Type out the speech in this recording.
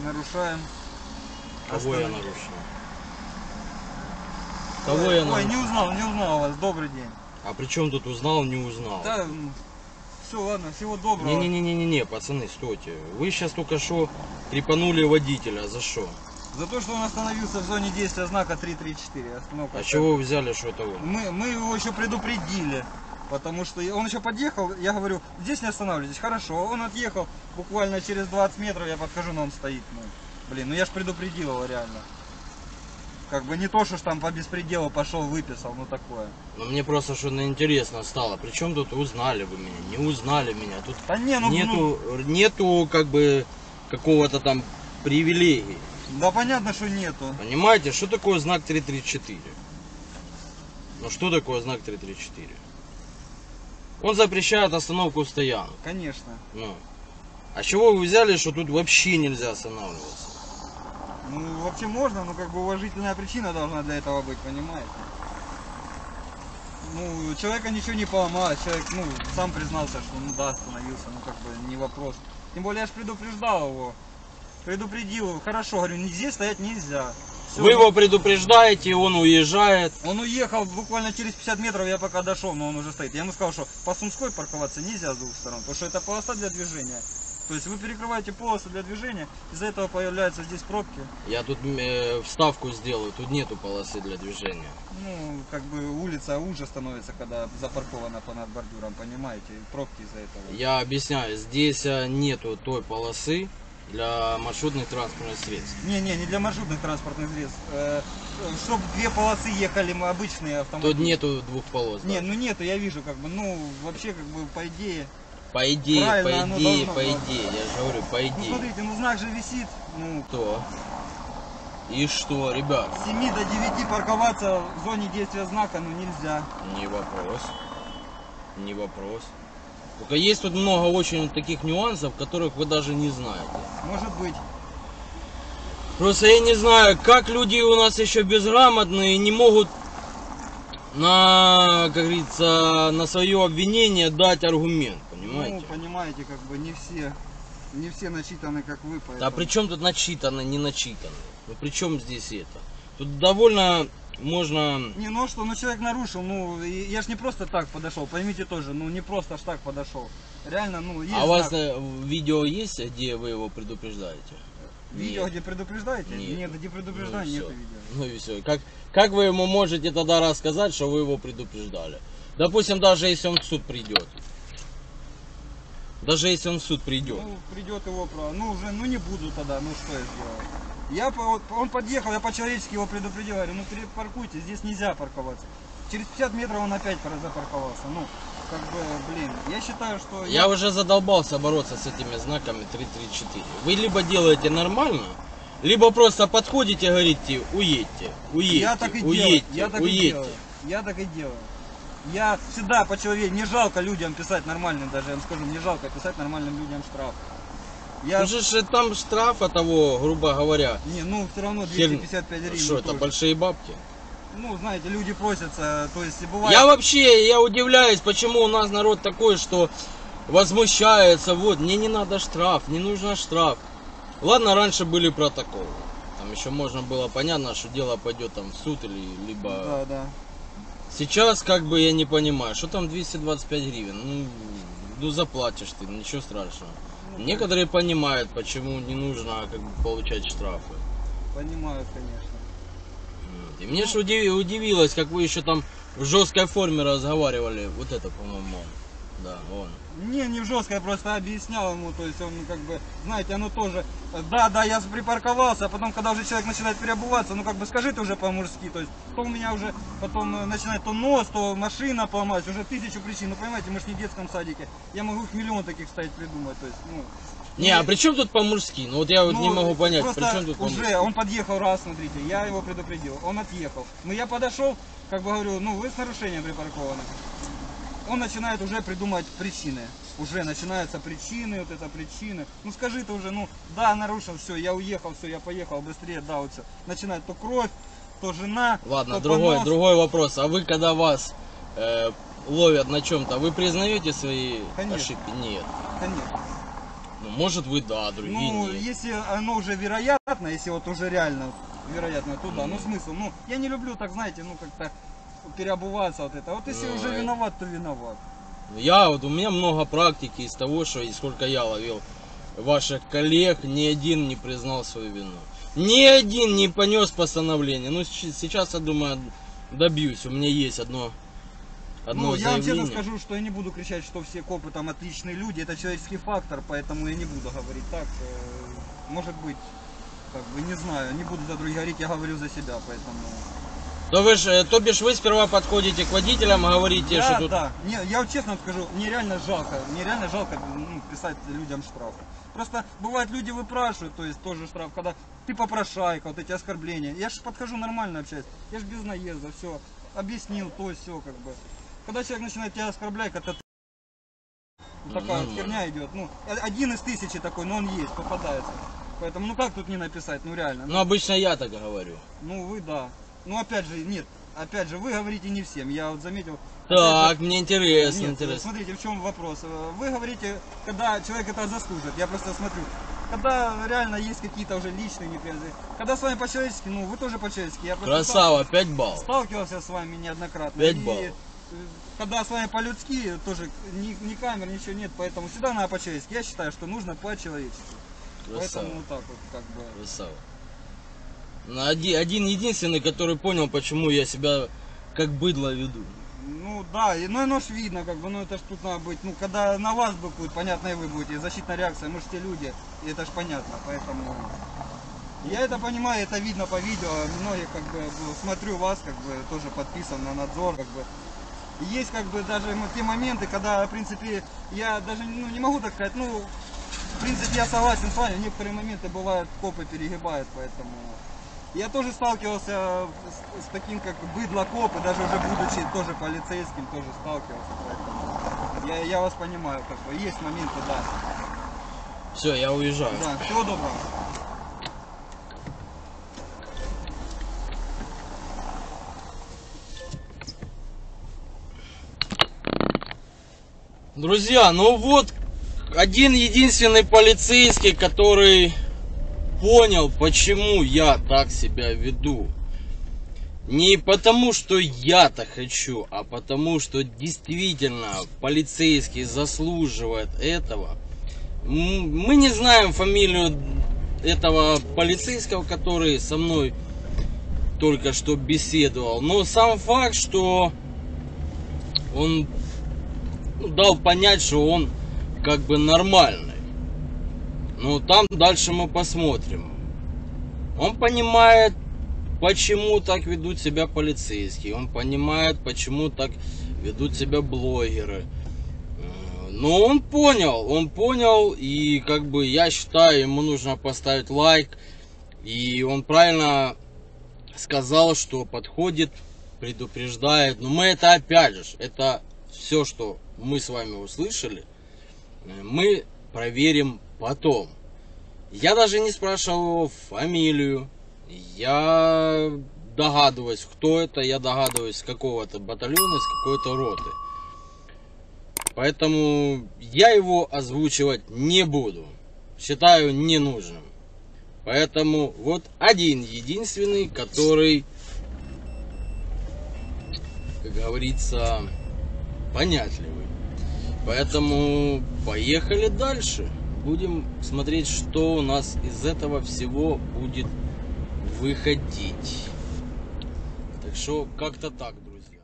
нарушаем. Кого я нарушил? Кого Ой, я Ой, нарушил? не узнал, не узнал вас. Добрый день. А при чем тут узнал, не узнал? Да, все, ладно, всего доброго. Не-не-не-не-не, пацаны, стойте. Вы сейчас только что трепанули водителя. За что? За то, что он остановился в зоне действия знака 334. Остановка. А чего вы взяли, что это он? Мы, мы его еще предупредили. Потому что он еще подъехал, я говорю, здесь не останавливайтесь, хорошо. Он отъехал, буквально через 20 метров я подхожу, но он стоит. Ну, блин, ну я ж предупредил его реально. Как бы не то, что ж там по беспределу пошел, выписал, ну такое. Ну мне просто что-то интересно стало. Причем тут узнали вы меня, не узнали меня. Тут Да не, ну, ну, нету, нету как бы какого-то там привилегии. да понятно, что нету. Понимаете, что такое знак 334? Ну что такое знак 334? Он запрещает остановку стоянок. Конечно. Ну. А чего вы взяли, что тут вообще нельзя останавливаться? Ну, вообще можно, но как бы уважительная причина должна для этого быть, понимаете? Ну, человека ничего не поломалось, человек, ну, сам признался, что, ну, да, остановился, ну, как бы, не вопрос. Тем более, я же предупреждал его, предупредил его, хорошо, говорю, здесь стоять нельзя. Всё, Вы его предупреждаете, он уезжает. Он уехал буквально через 50 метров, я пока дошел, но он уже стоит. Я ему сказал, что по Сумской парковаться нельзя с двух сторон, потому что это полоса для движения. То есть вы перекрываете полосу для движения, из-за этого появляются здесь пробки. Я тут э, вставку сделаю, тут нету полосы для движения. Ну, как бы улица уже становится, когда запаркована понад бордюром, понимаете, пробки из-за этого. Я объясняю, здесь э, нету той полосы для маршрутных транспортных средств. Не-не, не для маршрутных транспортных средств. чтобы две полосы ехали мы обычные автомобили. Тут нету двух полос. Не, даже. ну нету, я вижу, как бы, ну, вообще, как бы, по идее. По идее, правильно, по идее, должно по идее, я же говорю, по Ну, идее. смотрите, ну, знак же висит, ну, Что? И что, ребят? с 7 до 9 парковаться в зоне действия знака, ну, нельзя. Не вопрос. Не вопрос. Только есть тут много очень таких нюансов, которых вы даже не знаете. Может быть. Просто я не знаю, как люди у нас еще безграмотные не могут на, как говорится, на свое обвинение дать аргумент, понимаете? Ну, понимаете, как бы, не все, не все начитаны, как вы, поэтому. А при чем тут начитано, не начитано? Ну при чем здесь это? Тут довольно можно... Не, ну что, ну человек нарушил, ну я ж не просто так подошел, поймите тоже, ну не просто ж так подошел. Реально, ну есть А у вас знак. видео есть, где вы его предупреждаете? видео, Нет. где предупреждаете? Нет. где Ну, предупреждания всё. нет видео. Ну и все. Как, как вы ему можете тогда рассказать, что вы его предупреждали? Допустим, даже если он в суд придет. Даже если он в суд придет. Ну, придет его право. Ну уже, ну не буду тогда, ну что я сделаю. Я, по- он подъехал, я по-человечески его предупредил, говорю, ну перепаркуйте, здесь нельзя парковаться. Через 50 метров он опять запарковался. Ну, как бы, блин, я считаю, что... Я уже задолбался бороться с этими знаками 334. Вы либо делаете нормально, либо просто подходите и говорите, уедьте, уедьте, я так и уедьте, делаю. Я так и уедьте. делаю. Я так и делаю. Я всегда по человеку, не жалко людям писать нормальным даже, я вам скажу, не жалко писать нормальным людям штраф. Я, Ну же там штрафа того, грубо говоря, не, ну все равно хер- 255 гривен. что это, большие бабки? Ну, знаете, люди просятся, то есть бывает... Я вообще, я удивляюсь, почему у нас народ такой, что возмущается, вот, мне не надо штраф, не нужно штраф. Ладно, раньше были протоколы. Там еще можно было понятно, что дело пойдет там в суд или либо... Да, да. Сейчас как бы я не понимаю, что там 225 гривен. Ну, ну заплатишь ты, ничего страшного. Ну, Некоторые понимают, почему не нужно как бы, получать штрафы. Понимают, конечно. Вот. И мне же удивилось, как вы еще там в жесткой форме разговаривали. Вот это, по-моему. Да, он. Не, не в жестко, я просто объяснял ему, то есть он ну, как бы, знаете, оно тоже, да, да, я припарковался, а потом, когда уже человек начинает переобуваться, ну как бы скажи ты уже по-мужски, то есть то у меня уже потом э, начинает то нос, то машина поломать, уже тысячу причин, ну понимаете, мы же не в детском садике, я могу их миллион таких стоять придумать, то есть, ну. Не, а при чем тут по-мужски? Ну вот я вот ну, не могу понять, при чем тут по-мужски? уже он подъехал раз, смотрите, я его предупредил, он отъехал. Ну я подошел, как бы говорю, ну вы с нарушением припаркованы. Он начинает уже придумать причины. Уже начинаются причины, вот это причины. Ну скажи ты уже, ну да, нарушил, все, я уехал, все, я поехал быстрее, да, вот все. Начинает то кровь, то жена, Ладно, то другой, понос. другой вопрос. А вы, когда вас э, ловят на чем-то, вы признаете свои Конечно. ошибки? Нет. Конечно. Ну, может вы да, другие Ну, нет. если оно уже вероятно, если вот уже реально вероятно, то да. Ну, Мгм. смысл, ну, я не люблю, так знаете, ну, как-то переобуваться вот это. Вот если Ну, уже виноват, то виноват. Я вот, у меня много практики из того, что и сколько я ловил ваших коллег, ни один не признал свою вину. Ни один не понес постановление. Ну, сейчас, я думаю, добьюсь. У меня есть одно, одно ну, я вам заявление. честно скажу, что я не буду кричать, что все копы там отличные люди. Это человеческий фактор, поэтому я не буду говорить так. Э, Может быть, как бы, не знаю, не буду за других говорить, я говорю за себя, поэтому... То, вы ж, э, то бишь вы сперва подходите к водителям, говорите, Да, что тут... да. Не, я вот честно скажу, мне реально жалко, мне реально жалко ну, писать людям штраф. Просто бывает люди выпрашивают, то есть тоже штраф, когда ты попрошайка, вот эти оскорбления. Я же подхожу нормально общаюсь, я же без наезда, все, объяснил, то все как бы. Когда человек начинает тебя оскорблять, это Ну, такая вот нормально. херня идет. Ну, о- один из тысячи такой, но он есть, попадается. Поэтому, ну как тут не написать, ну реально. Ну, обычно я так говорю. Ну вы да. Ну опять же, нет, опять же, вы говорите не всем. Я вот заметил. Так, мне интересно, Нет, интересно. смотрите, в чем вопрос. Вы говорите, когда человек это заслужит, я просто смотрю, когда реально есть какие-то уже личные неприятности, когда с вами по-человечески, ну вы тоже по-человечески, я Красава, 5 баллов. сталкивался с вами неоднократно. Пять И, баллов. когда с вами по-людски, тоже ни, ни камер, ничего нет, поэтому всегда надо по-человечески. Я считаю, что нужно по-человечески. Поэтому вот так вот, как бы. Красава. Ну, Один, один единственный, который понял, почему я себя как быдло веду. Ну да, и, ну оно ж видно, как бы, ну это ж тут надо быть, ну когда на вас быкуют, понятно и вы будете, защитная реакция, мы же те люди, и это ж понятно, поэтому я это понимаю, это видно по видео, многих как бы ну, смотрю вас, как бы тоже подписан на надзор, как бы. Есть как бы даже м- те моменты, когда, в принципе, я даже ну, не могу так сказать, ну, в принципе, я согласен с вами, некоторые моменты бывают, копы перегибают, поэтому... Я тоже сталкивался с, с таким, как быдло коп, и даже уже будучи тоже полицейским, тоже сталкивался, поэтому я, я вас понимаю, как бы, есть моменты, да. Все, я уезжаю. Да, всего доброго. Друзья, ну вот один единственный полицейский, который понял, почему я так себя веду. Не потому, что я-то хочу, а потому, что действительно полицейский заслуживает этого. Мы не знаем фамилию этого полицейского, который со мной только что беседовал. Но сам факт, что он ну, дал понять, что он как бы нормальный. Ну, там дальше мы посмотрим. Он понимает, почему так ведут себя полицейские. Он понимает, почему так ведут себя блогеры. Э, Но он понял, он понял, и как бы я считаю, ему нужно поставить лайк. И он правильно сказал, что подходит, предупреждает. Но мы это опять же, это все, что мы с вами услышали, э, мы проверим потом. Я даже не спрашивал фамилию. Я догадываюсь, кто это, я догадываюсь, с какого-то батальона, с какой-то роты. Поэтому я его озвучивать не буду. Считаю ненужным. Поэтому вот один единственный, который, как говорится, понятливый. Поэтому поехали дальше. Будем смотреть, что у нас из этого всего будет выходить. Так что как-то так, друзья.